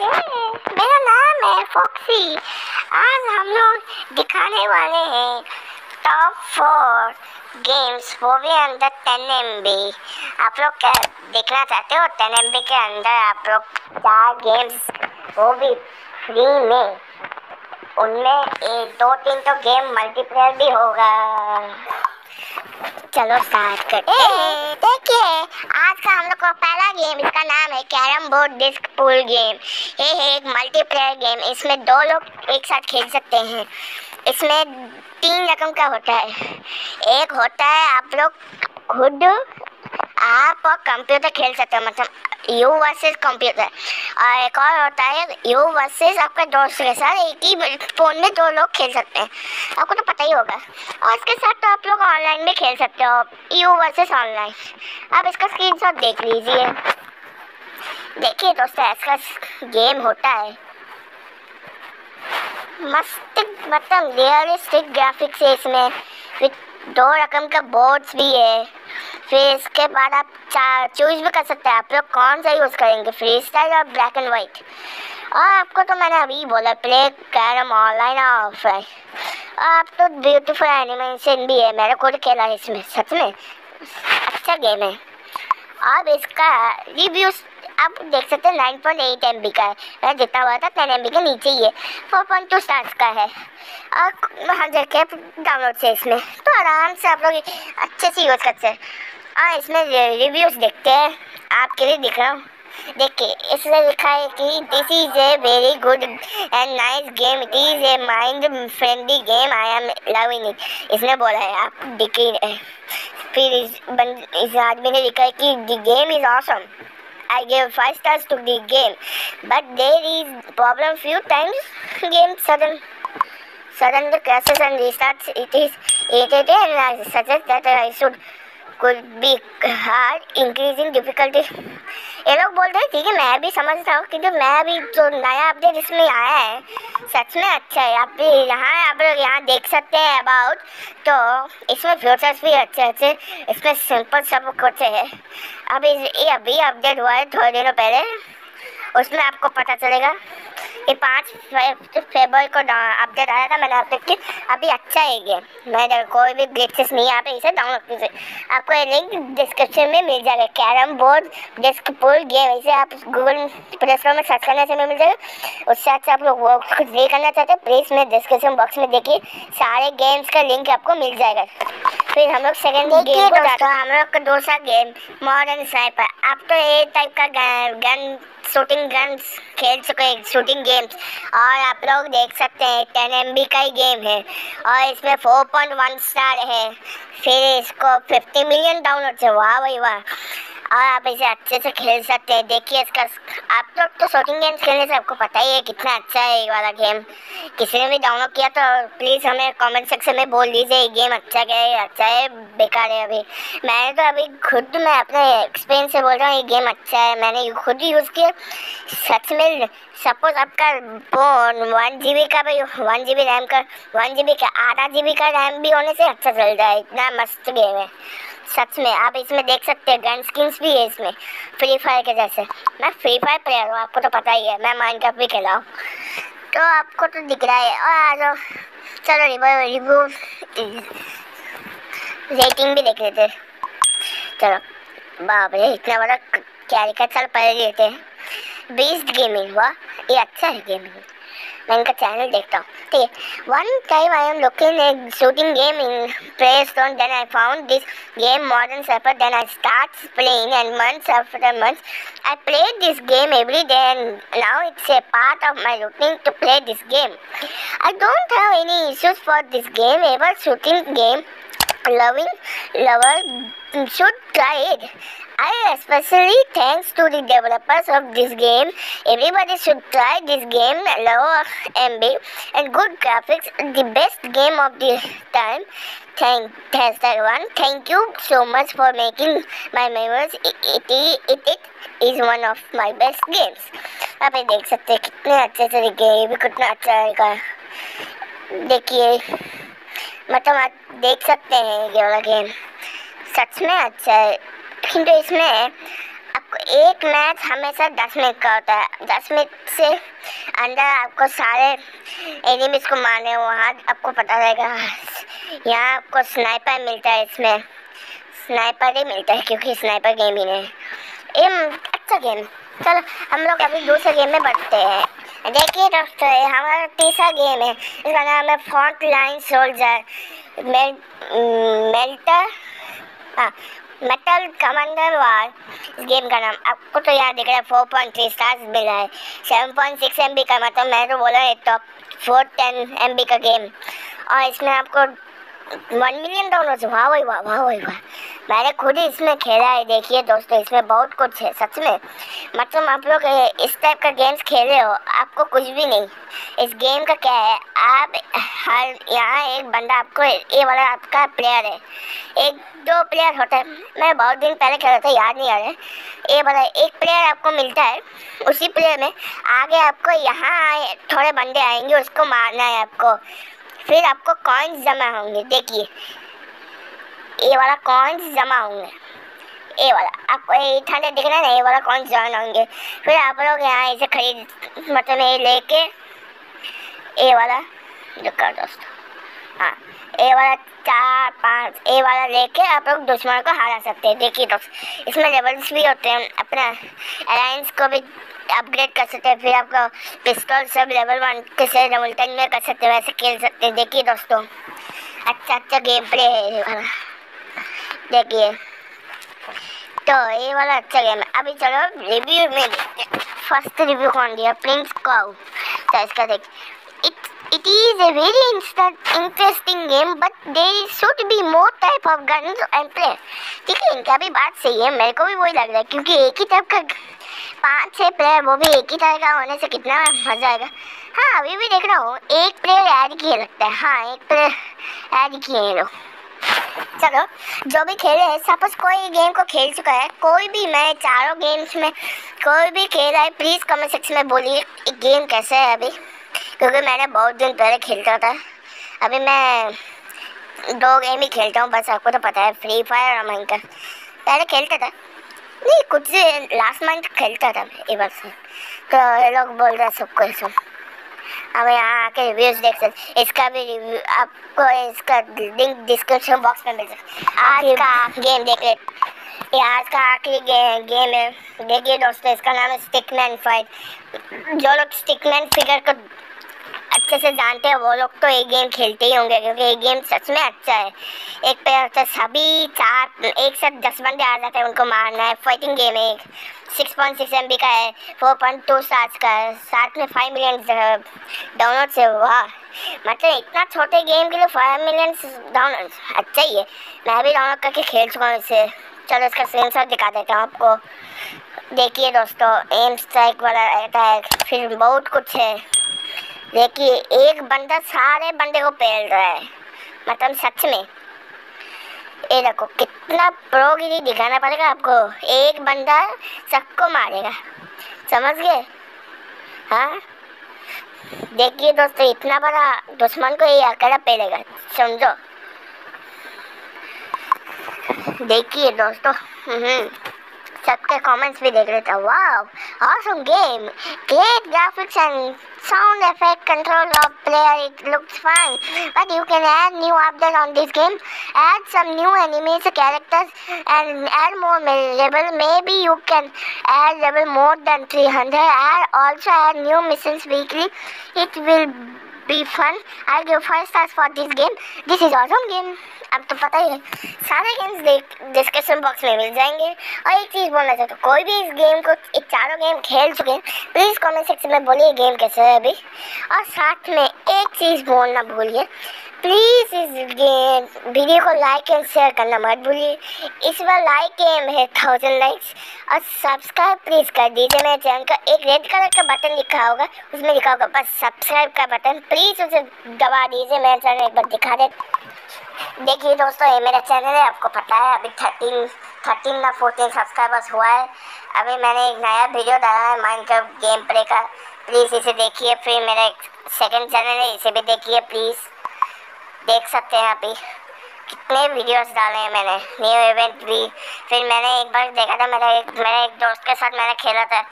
मेरा नाम है फॉक्सी। आज हम लोग दिखाने वाले हैं टॉप फोर गेम्स वो भी अंदर टेन एम बी आप लोग क्या देखना चाहते हो? टेन एम बी के अंदर आप लोग चार गेम्स वो भी फ्री में। उनमें एक, दो, तीन तो गेम मल्टीप्लेयर भी होगा। चलो स्टार्ट करते हैं। देखिए, आज का हम लोग का पहला गेम इसका नाम है carrom board disc pool game ये है एक मल्टीप्लेयर गेम इसमें दो लोग एक साथ खेल सकते हैं। इसमें तीन रकम का होता है। एक होता है आप लोग खुद आप कंप्यूटर खेल सकते हो मतलब यू वर्सेस कंप्यूटर और एक और होता है यू वर्सेस आपके दोस्त के साथ एक ही फ़ोन में दो लोग खेल सकते हैं। आपको तो पता ही होगा। और इसके साथ तो आप लोग ऑनलाइन भी खेल सकते हो यू वर्सेस ऑनलाइन आप इसका स्क्रीनशॉट देख लीजिए। देखिए दोस्तों, ऐसा गेम होता है। मस्त मतलब रियलिस्टिक ग्राफिक्स है इसमें। दो रकम का बोर्ड्स भी है। फिर इसके बाद आप चूज़ भी कर सकते हैं। आप लोग कौन सा यूज़ करेंगे? फ्री स्टाइल और ब्लैक एंड वाइट और आपको तो मैंने अभी बोला प्ले कैरम ऑनलाइन और ऑफलाइन और आप तो ब्यूटीफुल एनिमेशन भी है। मेरे को खेला है इसमें, सच में। अच्छा गेम है। अब इसका रिव्यूज़ आप देख सकते हैं nine point eight M B का है। जितना हुआ था टेन एम बी के नीचे ही है। फोर पॉइंट टू स्टार्स का है। और हंड्रेड के डाउनलोड से इसमें। तो आराम से आप लोग अच्छे से यूज़ करते हैं। हाँ इसमें रिव्यूज़ देखते हैं। आपके लिए दिख रहा हूँ। देखिए इसमें लिखा है कि this is a very good and nice game it is a mind friendly game I am loving it इसने बोला है आप देखिए फिर इस, इस आदमी ने लिखा है कि the game is awesome I gave five stars to the game, but there is problem few times game sudden suddenly crashes and restarts. It is irritating and I suggest that I should could be hard increasing difficulty. ये लोग बोल रहे हैं, ठीक है, मैं भी समझता हूँ क्योंकि मैं भी जो नया अपडेट इसमें आया है, सच में अच्छा है। आप भी यहाँ, आप लोग यहाँ देख सकते हैं अबाउट तो इसमें फ्यूचर्स भी अच्छे अच्छे, इसमें सिंपल सब कुछ है। अभी ये, अभी अपडेट हुआ है थोड़े दिनों पहले। उसमें आपको पता चलेगा ये पाँच फेबर को अपडेट आया था मैंने अपडेट की। अभी अच्छा है गेम मैं कोई भी ग्लिचेस नहीं यहाँ पे इसे डाउनलोड कीजिए। आपको ये लिंक डिस्क्रिप्शन में मिल जाएगा। Carrom board disc pool game इसे आप गूगल प्ले स्टोर में सर्च करने से मिल जाएगा। उससे अच्छा आप लोग वो कुछ नहीं करना चाहते प्लीज़ में डिस्क्रिप्शन बॉक्स में देखिए सारे गेम्स का लिंक आपको मिल जाएगा। फिर हम लोग सेकेंड गेम को जाते हम लोग का दूसरा गेम मॉडर्न स्नाइपर आप तो ये टाइप का गन शूटिंग गन्स खेल चुके शूटिंग गेम्स और आप लोग देख सकते हैं टेन एम का ही गेम है. और इसमें फोर पॉइंट वन स्टार है. फिर इसको फिफ्टी मिलियन डाउनलोड है. वाह भाई वाह. और आप इसे अच्छे से खेल सकते हैं। देखिए, इसका आप लोग तो शूटिंग गेम्स खेलने से आपको पता ही है कितना अच्छा है ये वाला गेम किसी ने भी डाउनलोड किया तो प्लीज़ हमें कमेंट सेक्शन में बोल दीजिए, ये गेम अच्छा क्या है अच्छा है, बेकार है अभी। मैंने तो अभी खुद, मैं अपने एक्सपीरियंस से बोल रहा हूँ, ये गेम अच्छा है। मैंने खुद ही यूज़ किया। सच में सपोज़ आपका फ़ोन वन जी का भी वन जी रैम का वन जी का आधा जी का रैम भी होने से अच्छा चल रहा है। इतना मस्त गेम है। सच में, आप इसमें देख सकते हैं गन स्किन्स भी है इसमें फ्री फायर के जैसे। मैं फ्री फायर प्लेयर हूँ, आपको तो पता ही है, मैं माइनक्राफ्ट भी खेला हूँ। तो आपको तो दिख रहा है, और आ जाओ। चलो रिव्यू रेटिंग भी देख लेते चलो, बाप रे, इतना बड़ा क्या लिखा चल पहले लेते हैं। बेस्ड गेमिंग हुआ ये अच्छा है गेमिंग मैं इनका चैनल देखता हूँ ठीक है one time I am looking a shooting game in play store then I found this game modern suffer then I start playing and months after months I play this game every day and now it's a part of my routine to play this game. I don't have any issues for this game ever shooting game. Loving lover should try it. I especially thanks to the developers of this game. Everybody should try this game. Low MB and good graphics. The best game of the time. Thank hashtag one. Thank you so much for making my memories. It, it, it, it is one of my best games. आप ये देख सकते हैं कितने अच्छे दिखे ये भी कितना अच्छा रहेगा देखिए मतलब आप देख सकते हैं ये वाला गेम सच में अच्छा है किंतु इसमें आपको एक मैच हमेशा दस मिनट का होता है। दस मिनट से अंदर आपको सारे एनिमीज को मारने वहाँ आपको पता रहेगा, यहाँ आपको स्नाइपर मिलता है इसमें। स्नाइपर ही मिलता है, क्योंकि स्नाइपर गेम ही है। ये अच्छा गेम चलो, हम लोग अभी दूसरे गेम में बढ़ते हैं। देखिए दोस्तों हमारा तीसरा गेम है। इसका नाम है फ्रंट लाइन सोल्जर मेल्टर हाँ मेटल कमांडर वार इस गेम का नाम। आपको तो यहाँ दिख रहा है फोर पॉइंट थ्री स्टार्स मिला है। Seven point six M B का मतलब मैं तो बोला है top four ten M B game game और इसमें आपको वन मिलियन डॉलर वाह वही वाह वाह, वही, वाह। मैंने खुद ही इसमें खेला है, देखिए दोस्तों, इसमें बहुत कुछ है, सच में। मतलब आप लोग इस टाइप का गेम्स खेले हो, आपको कुछ भी नहीं। इस गेम का क्या है, आप हर, यहाँ एक बंदा आपको, ये वाला आपका प्लेयर है। एक, दो प्लेयर होता है। मैं बहुत दिन पहले खेला था, याद नहीं आ रहा है। ये वाला, एक प्लेयर आपको मिलता है, उसी प्लेयर में आगे आपको यहाँ थोड़े बंदे आएँगे, उसको मारना है आपको। फिर आपको कॉइन्स जमा होंगे। देखिए, ये वाला कॉइन्स जमा होंगे। ये वाला, आपको एट हंड्रेड दिख रहा है ना, ये वाला कॉइन्स जॉइन होंगे। फिर आप लोग यहाँ इसे खरीद मतलब ये लेके, ये वाला कर दोस्तों। हाँ ए वाला चार, पाँच ए वाला लेके आप लोग दुश्मन को हरा सकते हैं। देखिए दोस्त, इसमें लेवल्स भी होते हैं, अपना अलायंस को भी अपग्रेड कर सकते हैं, फिर आपका पिस्तौल सब लेवल वन के से डबल टेन में कर सकते हैं, वैसे खेल सकते हैं। देखिए दोस्तों अच्छा अच्छा गेम प्ले है ये वाला। देखिए तो ये वाला अच्छा गेम है। अभी चलो रिव्यू में फ़र्स्ट रिव्यू कौन दिया? प्रिंस काउ तो इसका देख it it is a very interesting game, but there should be more type of guns and play ठीक है, इनका भी बात सही है, मेरे को भी वही लग रहा है, क्योंकि एक ही टाइप का पाँच छः प्लेयर वो भी एक ही तरह का होने से कितना मज़ा आएगा। हाँ अभी भी देख रहा हूँ, एक प्लेयर ऐड किए लगता है। हाँ एक प्लेयर ऐड किए हैं लोग। चलो, जो भी खेले हैं सपोज़ कोई गेम को खेल चुका है, कोई भी मैं चारों गेम्स में, कोई भी खेला है प्लीज़ कमेंट सेक्शन में बोलिए गेम कैसे है अभी। क्योंकि मैंने बहुत दिन पहले खेलता था। अभी मैं दो गेम ही खेलता हूँ, बस आपको तो पता है फ्री फायर और माइनकर पहले खेलता था नहीं कुछ से लास्ट मंथ खेलता था मैं एक बार से तो ये लोग बोल रहे सबको सब। अब यहाँ आके रिव्यूज़ देख सकते इसका भी रिव्यू आपको इसका लिंक डिस्क्रिप्शन बॉक्स में मिल सकता आज का गेम देख ले ये आज का आखिरी गे, गेम है। देखिए दोस्तों इसका नाम है स्टिकमैन फाइट जो लोग स्टिकमैन फिगर को अच्छे से जानते हैं, वो लोग तो ये गेम खेलते ही होंगे, क्योंकि ये गेम सच में अच्छा है। एक पे अच्छा सभी चार, एक साथ दस बंदे आ जाते हैं उनको मारना है। फाइटिंग गेम है एक सिक्स पॉइंट सिक्स एम का है फोर पॉइंट टू स्टार्स का है। साथ में फाइव मिलियन डाउनलोड से वाह। मतलब इतना छोटे गेम के लिए फाइव मिलियन डाउनलोड अच्छा ही है। मैं भी डाउनलोड करके खेल चुका हूँ इसे। चलो इसका स्क्रीन दिखा देता हूँ आपको। देखिए दोस्तों एम स्ट्राइक वाला रहता है फिर बहुत कुछ है। देखिए, एक बंदा सारे बंदे को पेल रहा है। मतलब सच में। ये देखो, कितना प्रोगिरी दिखाना पड़ेगा आपको। एक बंदा सबको मारेगा। समझ गए? हाँ? देखिए दोस्तों, इतना बड़ा दुश्मन को ये अकेला पेलेगा। समझो? देखिए दोस्तों हम्म। सबके कमेंट्स भी देख रहे थे वाह awesome game great graphics and sound effect control of player it looks fine but you can add new update on this game add some new enemies characters and add more level maybe you can add level more than 300 add also add new missions weekly it will be fun. I'll give 5 stars for this game. This is awesome game. अब तो पता ही है। सारे games देख description box में मिल जाएँगे। और एक चीज़ बोलना चाहता हूँ, कोई भी इस गेम को एक चारों गेम खेल चुके हैं प्लीज़ कमेंट सेक्शन में बोलिए गेम कैसे है अभी। और साथ में एक चीज़ बोलना भूलिए। प्लीज़ इस गेम वीडियो को लाइक एंड शेयर करना मत भूलिए। इस बार लाइक एम है थाउज़ेंड लाइक्स और सब्सक्राइब प्लीज़ कर दीजिए। मेरे चैनल का एक रेड कलर का बटन लिखा होगा, उसमें लिखा होगा, बस सब्सक्राइब का बटन प्लीज़ उसे दबा दीजिए, मेरे चैनल एक बार दिखा दे। देखिए दोस्तों, ये मेरा चैनल है, आपको पता है, अभी थर्टीन थर्टीन ना फोर्टीन सब्सक्राइबर्स हुआ है। अभी मैंने एक नया वीडियो डाला है माइंड गेम प्ले का। प्लीज़ इसे देखिए, फिर मेरा एक सेकेंड चैनल है, इसे भी देखिए प्लीज़ देख सकते हैं अभी, कितने वीडियोस डाले हैं मैंने। न्यू इवेंट भी। फिर मैंने एक बार देखा था, मेरा एक, मेरे एक दोस्त के साथ मैंने खेला था।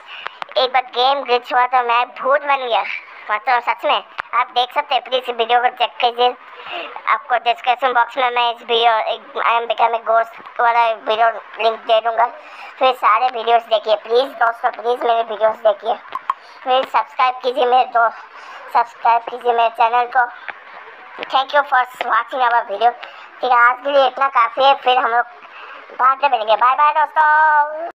एक बार गेम ग्लिच हुआ था, मैं भूत बन गया। मतलब सच में, आप देख सकते हैं प्लीज़ वीडियो को चेक कीजिए। आपको डिस्क्रिप्शन बॉक्स में मैं इस video I am become ghost वाला वीडियो लिंक दे दूँगा। फिर सारे वीडियोस देखिए प्लीज़ दोस्तों प्लीज़ मेरे वीडियोस देखिए। फिर सब्सक्राइब कीजिए मेरे दोस्त सब्सक्राइब कीजिए मेरे चैनल को। Thank you for watching our video ठीक है, आज के लिए इतना काफ़ी है, फिर हम लोग बाद में मिलेंगे। बाय बाय दोस्तों।